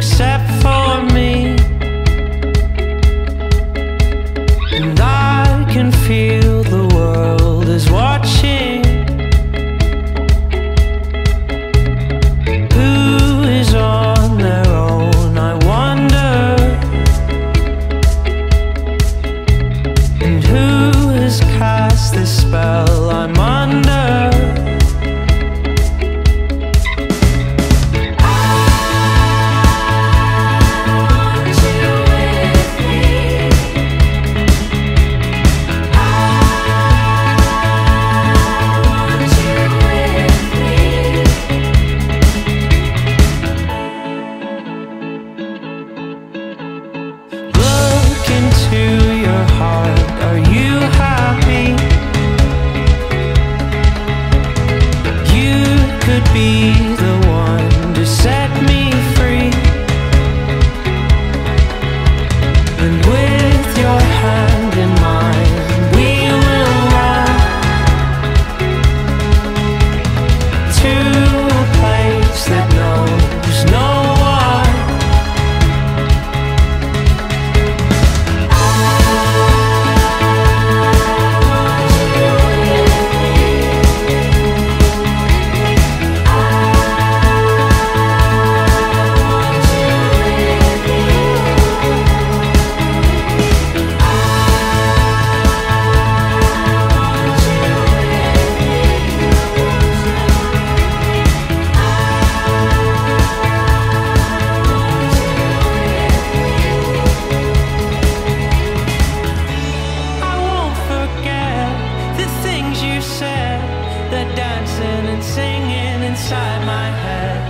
except the one to set me dancing and singing inside my head.